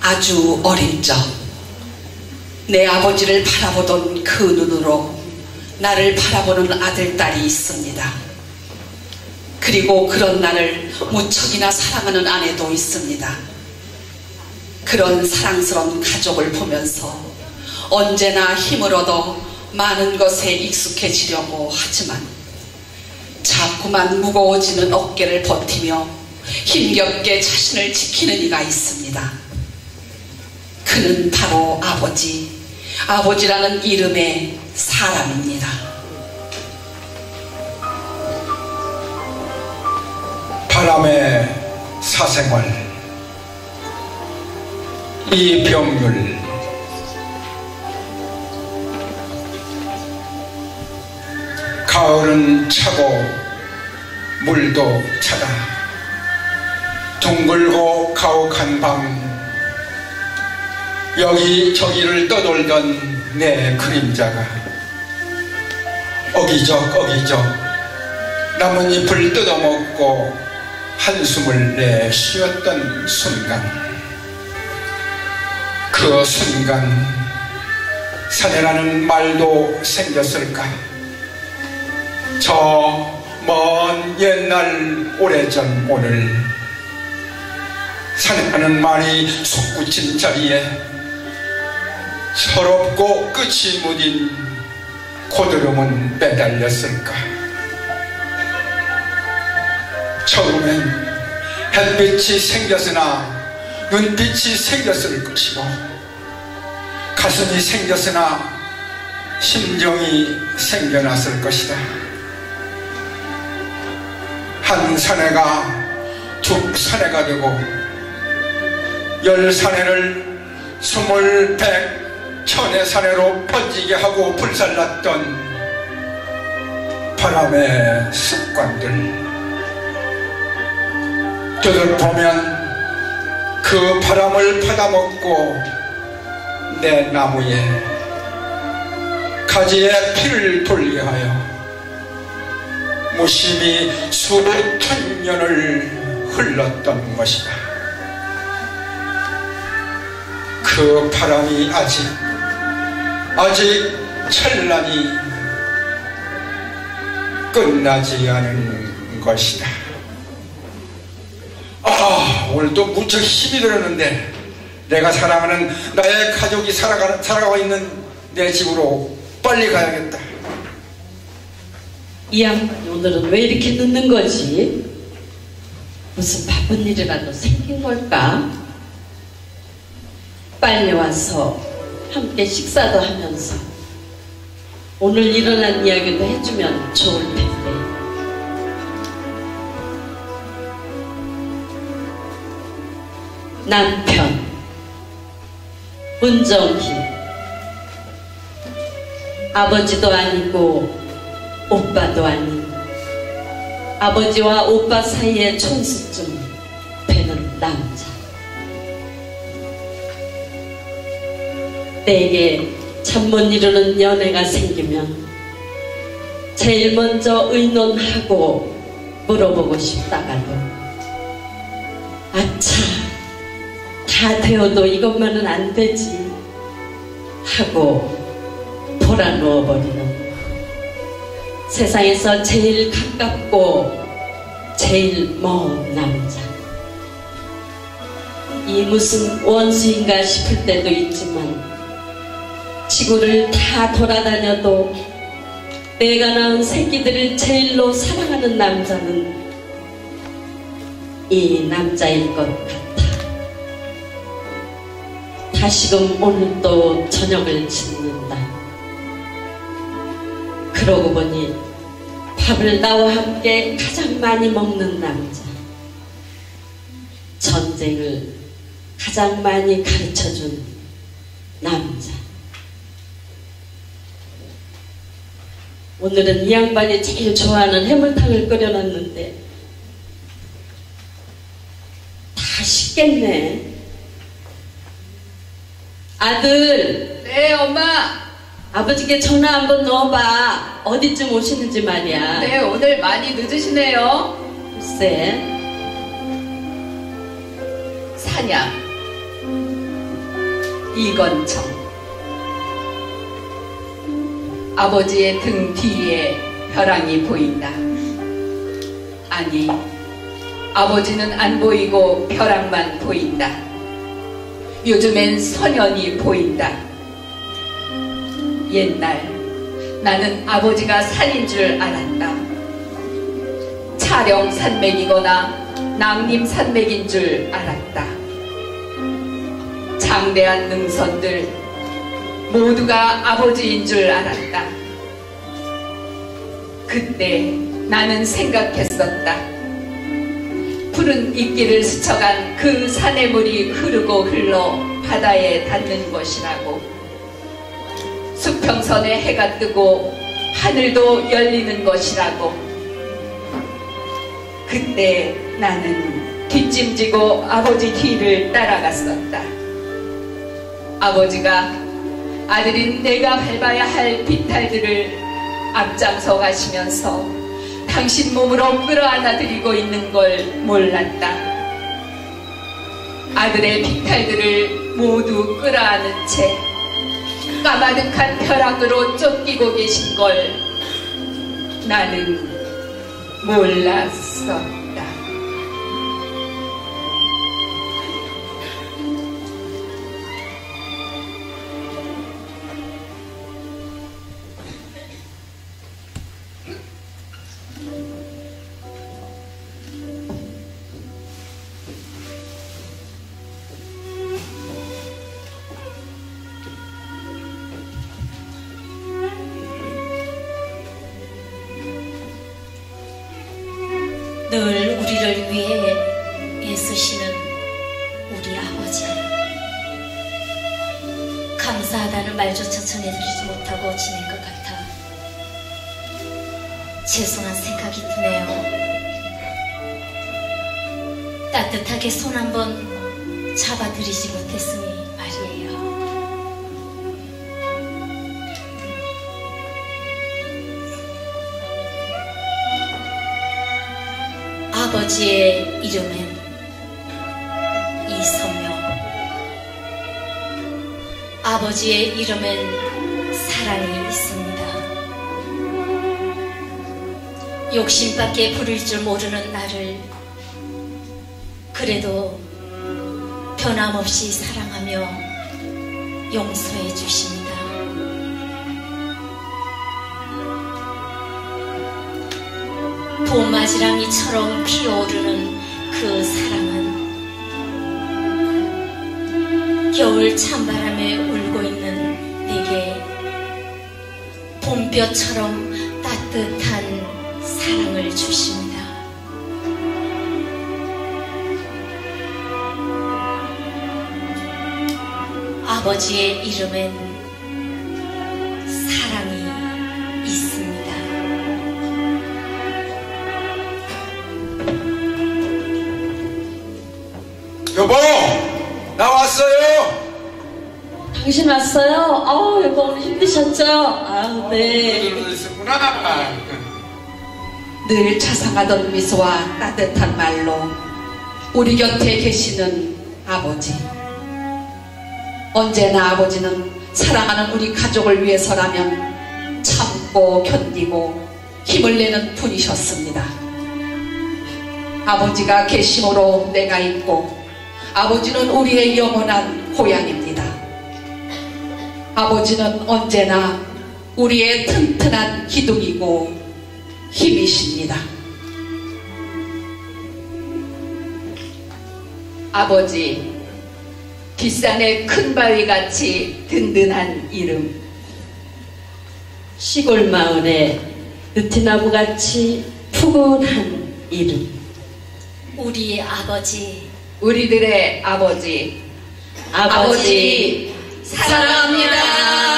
아주 어린 적, 내 아버지를 바라보던 그 눈으로 나를 바라보는 아들, 딸이 있습니다. 그리고 그런 나를 무척이나 사랑하는 아내도 있습니다. 그런 사랑스러운 가족을 보면서 언제나 힘을 얻어 많은 것에 익숙해지려고 하지만 자꾸만 무거워지는 어깨를 버티며 힘겹게 자신을 지키는 이가 있습니다. 그는 바로 아버지, 아버지라는 이름의 사람입니다. 바람의 사생활 이병률 가을은 차고 물도 차다 둥글고 가혹한 밤 여기 저기를 떠돌던 내 그림자가 어기적 어기적 나뭇잎을 뜯어먹고 한숨을 내 쉬었던 순간. 그 순간 사내라는 말도 생겼을까? 저 먼 옛날 오래전 오늘 사내라는 말이 솟구친 자리에 서럽고 끝이 무딘 고드름은 매달렸을까 처음엔 햇빛이 생겼으나 눈빛이 생겼을 것이고 가슴이 생겼으나 심정이 생겨났을 것이다. 한 사내가 두 사내가 되고 열 사내를 스물 백 천의 사내로 번지게 하고 불살랐던 바람의 습관들 되돌보면 그 바람을 받아먹고 내 나무에 가지에 피를 돌게 하여 무심히 수천 년을 흘렀던 것이다. 그 바람이 아직 아직 찬란히 끝나지 않은 것이다. 아, 오늘도 무척 힘이 들었는데 내가 사랑하는 나의 가족이 살아가, 살아가고 있는 내 집으로 빨리 가야겠다. 이 양반이 오늘은 왜 이렇게 늦는 거지? 무슨 바쁜 일이라도 생긴 걸까? 빨리 와서 함께 식사도 하면서 오늘 일어난 이야기도 해주면 좋을 텐데. 남편 문정희 아버지도 아니고 오빠도 아닌 아버지와 오빠 사이의 촌수쯤 되는 남자 내게 잠 못 이루는 연애가 생기면 제일 먼저 의논하고 물어보고 싶다가도 아차 다 되어도 이것만은 안 되지 하고 돌아 누워버리는 세상에서 제일 가깝고 제일 먼 남자. 이 무슨 원수인가 싶을 때도 있지만 지구를 다 돌아다녀도 내가 낳은 새끼들을 제일로 사랑하는 남자는 이 남자일 것 같아. 다시금 오늘 또 저녁을 짓는다. 그러고 보니 밥을 나와 함께 가장 많이 먹는 남자. 전쟁을 가장 많이 가르쳐준 남자. 오늘은 이 양반이 제일 좋아하는 해물탕을 끓여놨는데 다 식겠네. 아들, 네, 엄마. 아버지께 전화 한번 넣어봐. 어디쯤 오시는지 말이야. 네, 오늘 많이 늦으시네요. 글쎄. 사냥 이건청 아버지의 등 뒤에 벼랑이 보인다. 아니, 아버지는 안 보이고 벼랑만 보인다. 요즘엔 소년이 보인다. 옛날 나는 아버지가 산인 줄 알았다. 차령 산맥이거나 낭림 산맥인 줄 알았다. 장대한 능선들 모두가 아버지인 줄 알았다. 그때 나는 생각했었다. 푸른 입길을 스쳐간 그 산의 물이 흐르고 흘러 바다에 닿는 것이라고. 수평선에 해가 뜨고 하늘도 열리는 것이라고. 그때 나는 뒷짐지고 아버지 뒤를 따라갔었다. 아버지가 아들인 내가 밟아야 할 비탈들을 앞장서 가시면서 당신 몸으로 끌어안아 드리고 있는 걸 몰랐다. 아들의 비탈들을 모두 끌어안은 채 까마득한 벼락으로 쫓기고 계신 걸 나는 몰랐었 늘 우리를 위해 애쓰시는 우리 아버지. 감사하다는 말조차 전해드리지 못하고 지낸 것 같아 죄송한 생각이 드네요. 따뜻하게 손 한번 잡아드리지 못했으니 아버지의 이름엔 이선명 아버지의 이름엔 사랑이 있습니다. 욕심밖에 부릴 줄 모르는 나를 그래도 변함없이 사랑하며 용서해 주십니 봄마지랑이처럼 피어오르는 그 사랑은 겨울 찬바람에 울고 있는 내게 봄볕처럼 따뜻한 사랑을 주십니다. 아버지의 이름엔 여보 나 왔어요 당신 왔어요? 아 여보 오늘 힘드셨죠? 아 네. 있었구나 늘 자상하던 미소와 따뜻한 말로 우리 곁에 계시는 아버지. 언제나 아버지는 사랑하는 우리 가족을 위해서라면 참고 견디고 힘을 내는 분이셨습니다. 아버지가 계심으로 내가 있고 아버지는 우리의 영원한 고향입니다. 아버지는 언제나 우리의 튼튼한 기둥이고 힘이십니다. 아버지, 뒷산의 큰 바위같이 든든한 이름. 시골 마을에 느티나무같이 푸근한 이름. 우리 아버지 우리들의 아버지. 아버지, 사랑합니다.